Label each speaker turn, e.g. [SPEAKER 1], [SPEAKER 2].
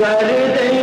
[SPEAKER 1] कर दे